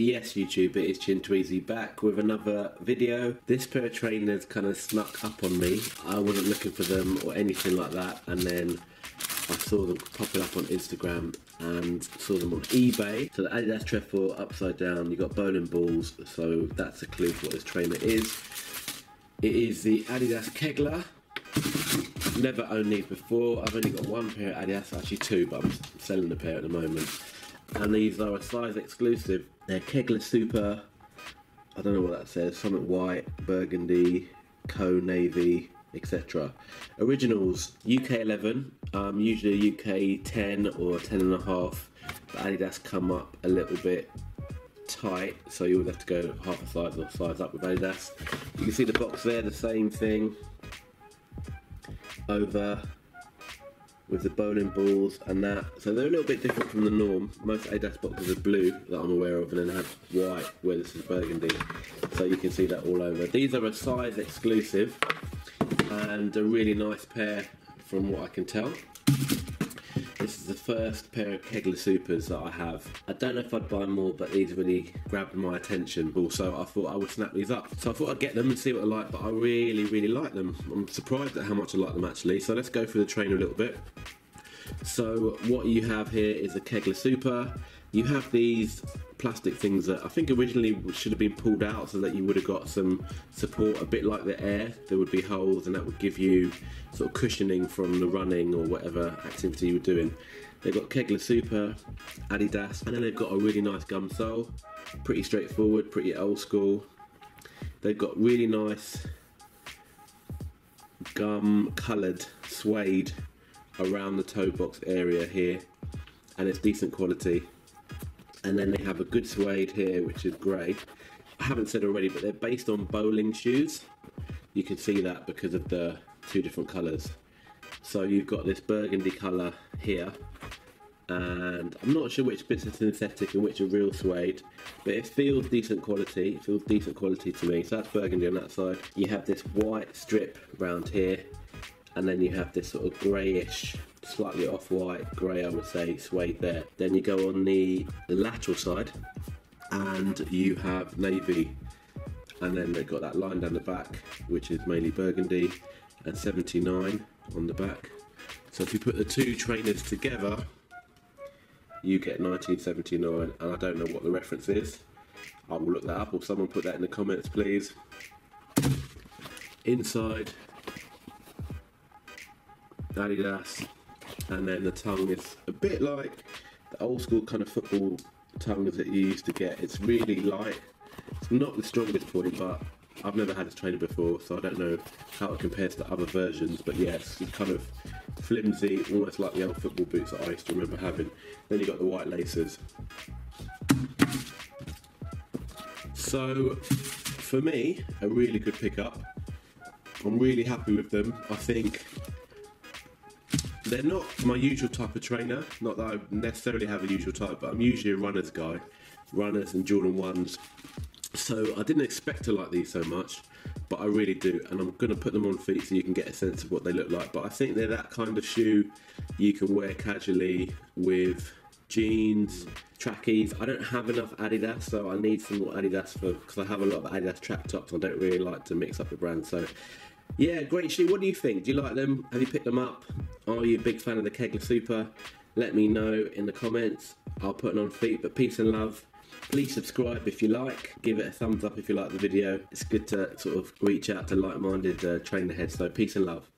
Yes, YouTube, it is Chin Tweezy back with another video. This pair of trainers kind of snuck up on me. I wasn't looking for them or anything like that, and then I saw them popping up on Instagram and saw them on eBay. So the Adidas Trefoil upside down, you got bowling balls, so that's a clue for what this trainer is. It is the Adidas Kegler. Never owned these before. I've only got one pair of Adidas, actually two, but I'm selling a pair at the moment. And these are a size exclusive. They're Kegler Super. I don't know what that says. Something white, burgundy, co navy, etc. Originals UK 11, um, usually UK 10 or 10 and a half. But Adidas come up a little bit tight, so you would have to go half a size or size up with Adidas. You can see the box there, the same thing over with the bowling balls and that. So they're a little bit different from the norm. Most Adidas boxes are blue that I'm aware of and then have white where this is burgundy. So you can see that all over. These are a size exclusive and a really nice pair from what I can tell. This is the first pair of Kegler Supers that I have. I don't know if I'd buy more, but these really grabbed my attention. Also, I thought I would snap these up. So I thought I'd get them and see what I like, but I really, really like them. I'm surprised at how much I like them actually. So let's go through the trainer a little bit. So what you have here is a Kegler Super. You have these plastic things that I think originally should have been pulled out so that you would have got some support, a bit like the air. There would be holes and that would give you sort of cushioning from the running or whatever activity you were doing. They've got Kegler Super, Adidas, and then they've got a really nice gum sole. Pretty straightforward, pretty old school. They've got really nice gum coloured suede around the toe box area here and it's decent quality. And then they have a good suede here which is grey I haven't said already but they're based on bowling shoes. You can see that because of the two different colours. So you've got this burgundy colour here and I'm not sure which bits are synthetic and which are real suede but it feels decent quality. It feels decent quality to me. So that's burgundy on that side. You have this white strip around here and then you have this sort of greyish slightly off-white grey I would say suede there. Then you go on the, the lateral side and you have navy. And then they've got that line down the back which is mainly burgundy and 79 on the back. So if you put the two trainers together you get 1979 and I don't know what the reference is. I will look that up. Or someone put that in the comments please? Inside Adidas and then the tongue is a bit like the old school kind of football tongues that you used to get. It's really light. It's not the strongest point, but I've never had this trainer before, so I don't know how it compares to other versions. But yes, it's kind of flimsy, almost like the old football boots that I used to remember having. Then you got the white laces. So, for me, a really good pickup. I'm really happy with them. I think they're not my usual type of trainer. Not that I necessarily have a usual type, but I'm usually a runners guy. Runners and Jordan 1s. So I didn't expect to like these so much, but I really do. And I'm going to put them on feet so you can get a sense of what they look like. But I think they're that kind of shoe you can wear casually with jeans, trackies. I don't have enough Adidas, so I need some more Adidas for because I have a lot of Adidas track tops. I don't really like to mix up the brands. So yeah, great shoe. What do you think? Do you like them? Have you picked them up? Are you a big fan of the Kegler Super? Let me know in the comments. I'll put it on feet, but peace and love. Please subscribe if you like. Give it a thumbs up if you like the video. It's good to sort of reach out to like-minded uh, trainer heads. So peace and love.